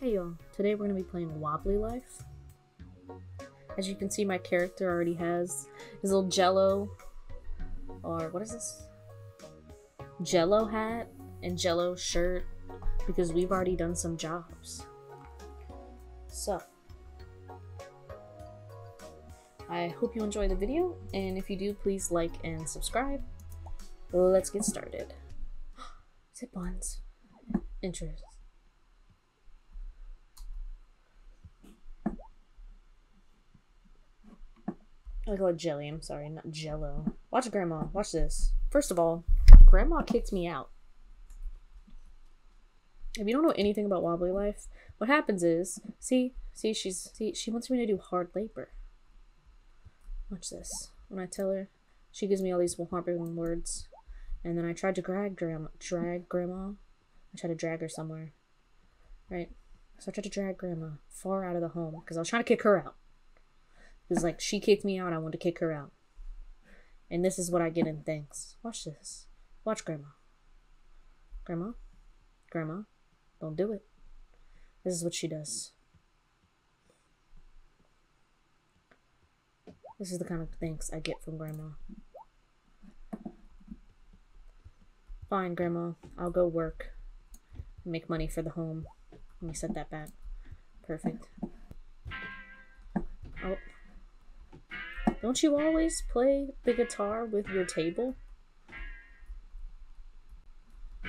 Hey y'all, today we're going to be playing Wobbly Life. As you can see, my character already has his little jello, or what is this? Jello hat and jello shirt, because we've already done some jobs. So, I hope you enjoy the video, and if you do, please like and subscribe. Let's get started. Zip lines. Interest. I call it jelly. I'm sorry, not jello. Watch grandma. Watch this. First of all, grandma kicked me out. If you don't know anything about wobbly life, what happens is, see, see, she's, see, she wants me to do hard labor. Watch this. When I tell her, she gives me all these heartbreaking words, and then I tried to drag grandma, drag grandma. I tried to drag her somewhere, right? So I tried to drag grandma far out of the home because I was trying to kick her out. Because, like, she kicked me out, I want to kick her out. And this is what I get in thanks. Watch this. Watch Grandma. Grandma? Grandma? Don't do it. This is what she does. This is the kind of thanks I get from Grandma. Fine, Grandma. I'll go work. Make money for the home. Let me set that back. Perfect. Oh. Don't you always play the guitar with your table? I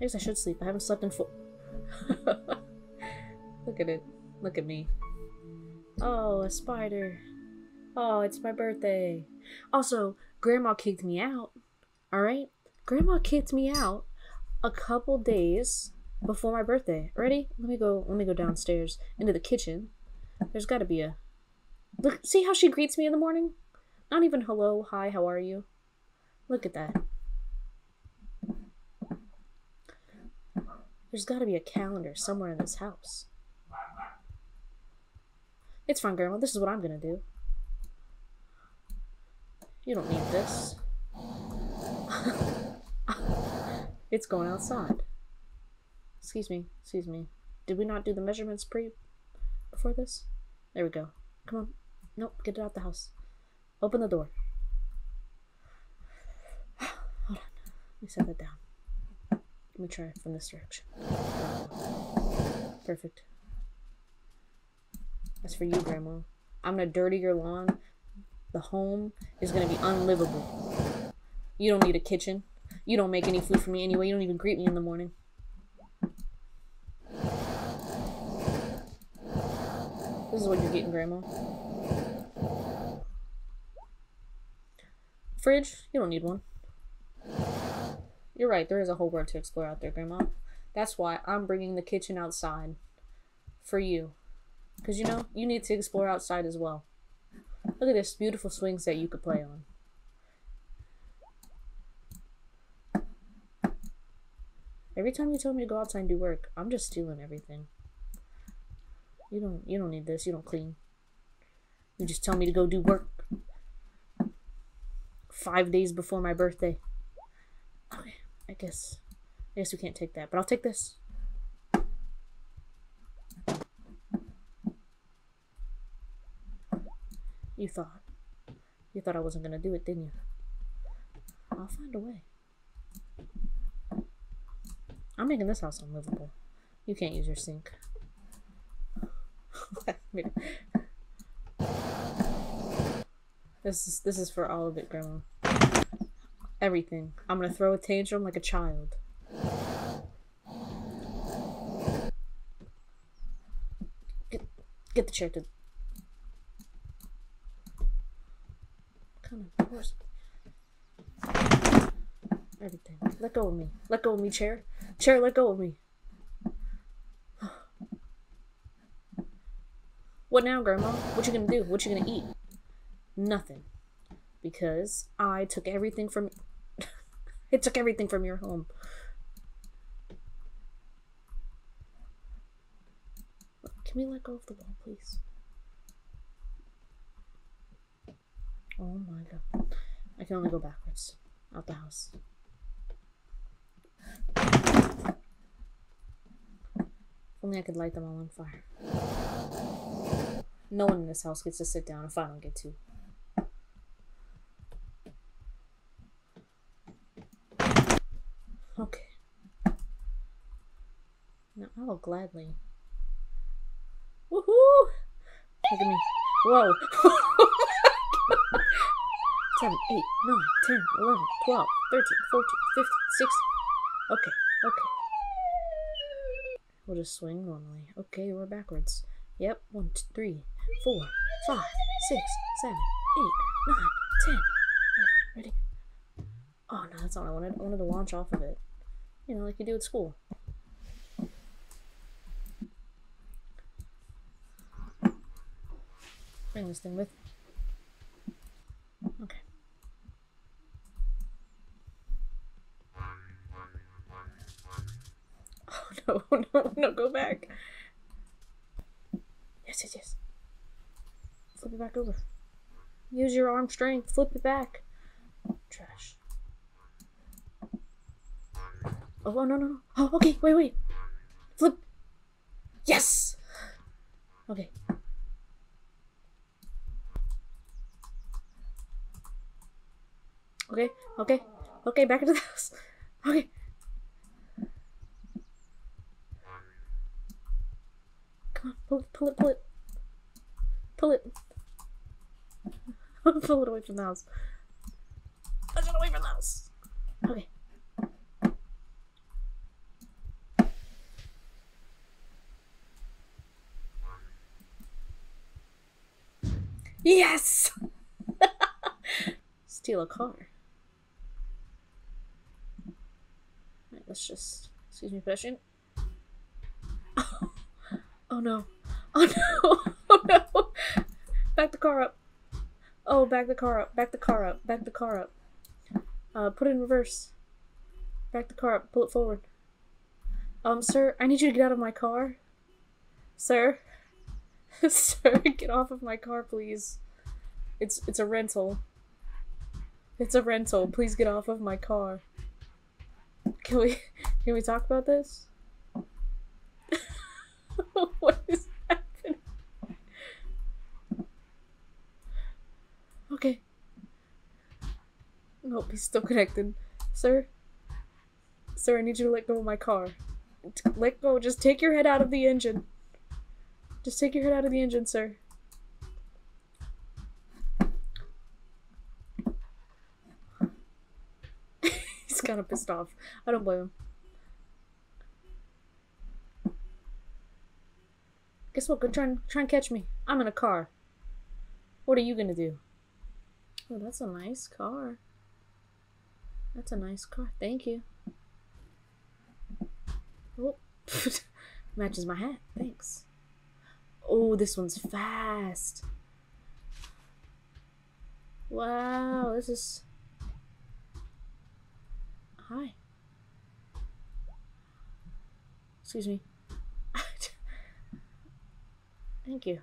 guess I should sleep. I haven't slept in four. Look at it. Look at me. Oh, a spider. Oh, it's my birthday. Also, Grandma kicked me out. Alright? Grandma kicked me out a couple days before my birthday. Ready? Let me go let me go downstairs into the kitchen. There's gotta be a Look, see how she greets me in the morning? Not even hello, hi, how are you? Look at that. There's got to be a calendar somewhere in this house. It's fine, Grandma. This is what I'm going to do. You don't need this. it's going outside. Excuse me. Excuse me. Did we not do the measurements pre before this? There we go. Come on. Nope, get it out the house. Open the door. Hold on. Let me set that down. Let me try from this direction. Perfect. That's for you, Grandma. I'm gonna dirty your lawn. The home is gonna be unlivable. You don't need a kitchen. You don't make any food for me anyway. You don't even greet me in the morning. This is what you're getting, Grandma. Fridge? You don't need one. You're right, there is a whole world to explore out there, Grandma. That's why I'm bringing the kitchen outside. For you. Because, you know, you need to explore outside as well. Look at this beautiful swing set you could play on. Every time you tell me to go outside and do work, I'm just stealing everything. You don't you don't need this, you don't clean. You just tell me to go do work five days before my birthday. Okay, I guess. I guess we can't take that, but I'll take this. You thought. You thought I wasn't gonna do it, didn't you? I'll find a way. I'm making this house unlivable. You can't use your sink. This is this is for all of it, Grandma. Everything. I'm gonna throw a tantrum like a child. Get get the chair to kind of course. Everything. Let go of me. Let go of me, chair. Chair, let go of me. What now, Grandma? What you gonna do? What you gonna eat? Nothing. Because I took everything from it took everything from your home. Can we let go of the wall, please? Oh my god. I can only go backwards. Out the house. only I could light them all on fire. No one in this house gets to sit down if I don't get to. Okay. Will gladly. Woohoo! Look at me. Whoa! 7, 8, 9, 10, 11, 12, 13, 14, 15, 16. Okay, okay. We'll just swing normally. Okay, we're backwards. Yep, 1, 2, 3, 4, 5, 6, 7, 8, 9, 10. Ready? Oh no, that's not what I wanted. I wanted to launch off of it. You know, like you do at school. Bring this thing with. Okay. Oh no, no, no, go back. Yes, yes, yes. Flip it back over. Use your arm strength. Flip it back. Trash. Oh, oh no, no, no. Oh, okay, wait, wait. Flip. Yes! Okay. Okay, okay, okay, back into the house. Okay. Come on, pull it, pull it, pull it. Pull it. pull it away from the house. Push it away from the house. Okay. Yes! Steal a car. Let's just. Excuse me. Oh, oh no. Oh no! Oh no! Back the car up. Oh, back the car up. Back the car up. Back the car up. Uh, put it in reverse. Back the car up. Pull it forward. Um, sir, I need you to get out of my car. Sir? Sir, get off of my car, please. It's it's a rental. It's a rental. Please get off of my car. Can we can we talk about this? what is happening? Okay. Nope, he's still connected. Sir? Sir, I need you to let go of my car. Let go. Just take your head out of the engine. Just take your head out of the engine, sir. He's kind of pissed off. I don't blame him. Guess what? Go try and try and catch me. I'm in a car. What are you gonna do? Oh, that's a nice car. That's a nice car. Thank you. Oh, matches my hat. Thanks. Oh, this one's fast. Wow, this is. Hi. Excuse me. Thank you.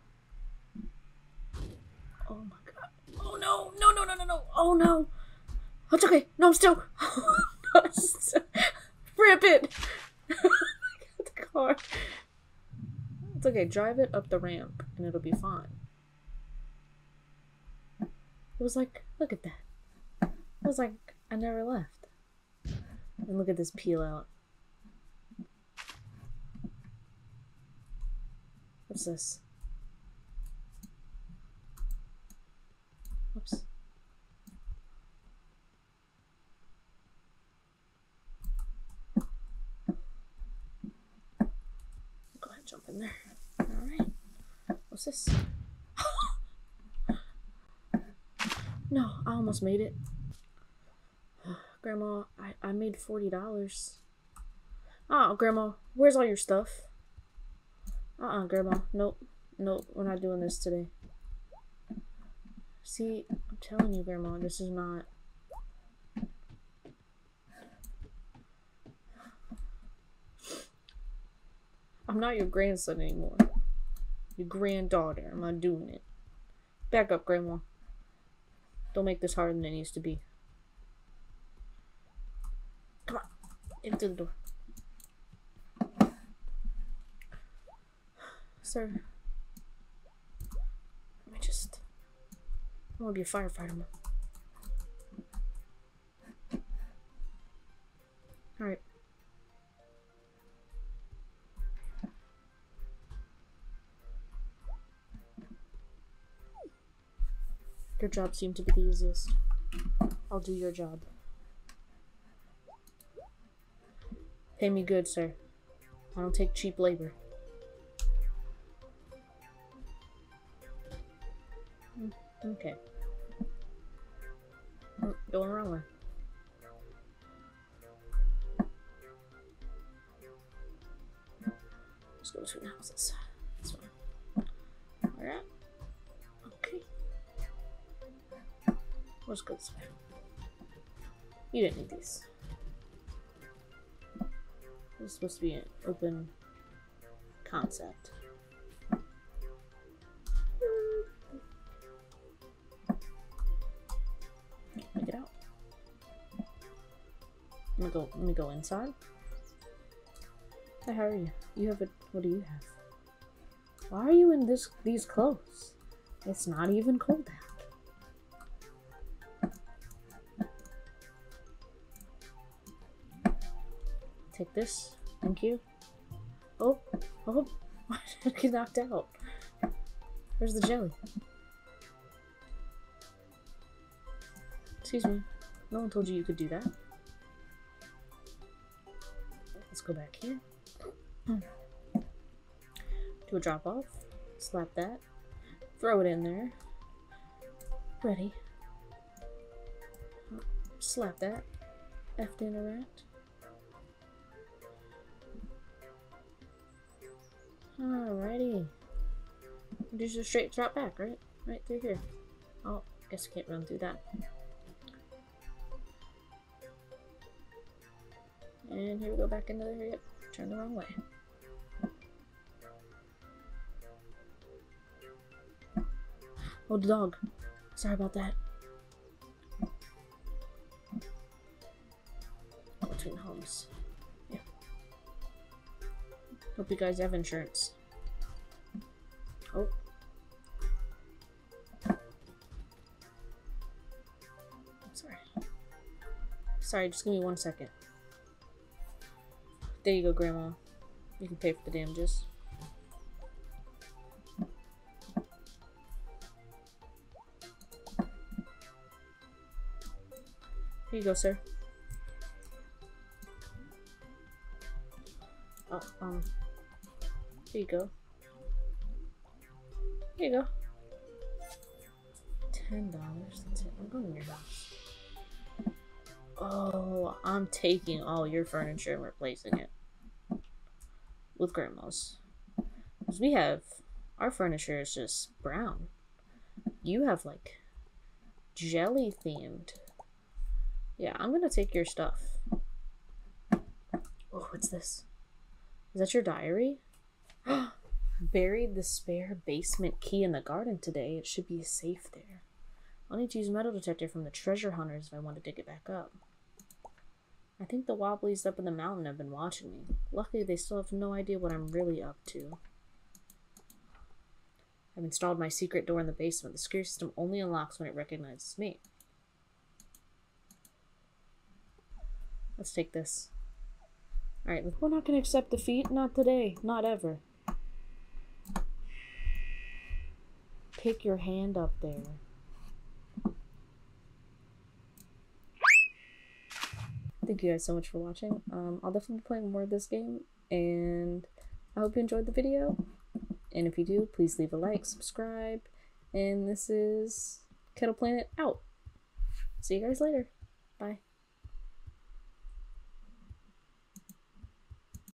Oh my god. Oh no, no, no, no, no, no. Oh no. It's okay. No, I'm still. Rip it. the car. It's okay, drive it up the ramp and it'll be fine. It was like, look at that. It was like, I never left. And look at this peel out. What's this? Oops. Go ahead, jump in there. Alright. What's this? no, I almost made it. Grandma, I, I made $40. Oh, Grandma, where's all your stuff? Uh-uh, Grandma. Nope. Nope, we're not doing this today. See, I'm telling you, Grandma, this is not... I'm not your grandson anymore. Your granddaughter. I'm not doing it. Back up, Grandma. Don't make this harder than it needs to be. Come on. Into the door. Sir. Let me just. I want to be a firefighter. Alright. Your job seemed to be the easiest. I'll do your job. Pay me good, sir. I don't take cheap labor. Mm, Okay. Mm, Going the wrong way. Let's go between houses. That's fine. Alright. Okay. Let's go this way. You didn't need these. This is supposed to be an open concept. Make it out. Let me go. Let me go inside. Hi, how are you? You have a. What do you have? Why are you in this these clothes? It's not even cold out. Take this. Thank you. Oh, oh, why did I get knocked out? Where's the jelly? Excuse me. No one told you you could do that. Let's go back here. Do a drop off. Slap that. Throw it in there. Ready. Slap that. F dinner rat. Alrighty. Just a straight drop back, right? Right through here. Oh, guess I can't run through that. And here we go back into there. Yep, turn the wrong way. Oh, the dog. Sorry about that. Between homes. Hope you guys have insurance. Oh. Sorry. Sorry, just give me one second. There you go, Grandma. You can pay for the damages. Here you go, sir. Oh, um. Here you go. Here you go. Ten dollars. That's it. I'm going to your house. Oh, I'm taking all your furniture and replacing it with grandma's. Because we have our furniture is just brown. You have like jelly themed. Yeah, I'm gonna take your stuff. Oh, what's this? Is that your diary? Buried the spare basement key in the garden today. It should be safe there. I'll need to use metal detector from the treasure hunters if I want to dig it back up. I think the Wobblies up in the mountain have been watching me. Luckily, they still have no idea what I'm really up to. I've installed my secret door in the basement. The security system only unlocks when it recognizes me. Let's take this. Alright, we're not going to accept defeat. Not today. Not ever. Pick your hand up there. Thank you guys so much for watching. Um, I'll definitely be playing more of this game, and I hope you enjoyed the video. And if you do, please leave a like, subscribe, and this is Kettle Planet out. See you guys later.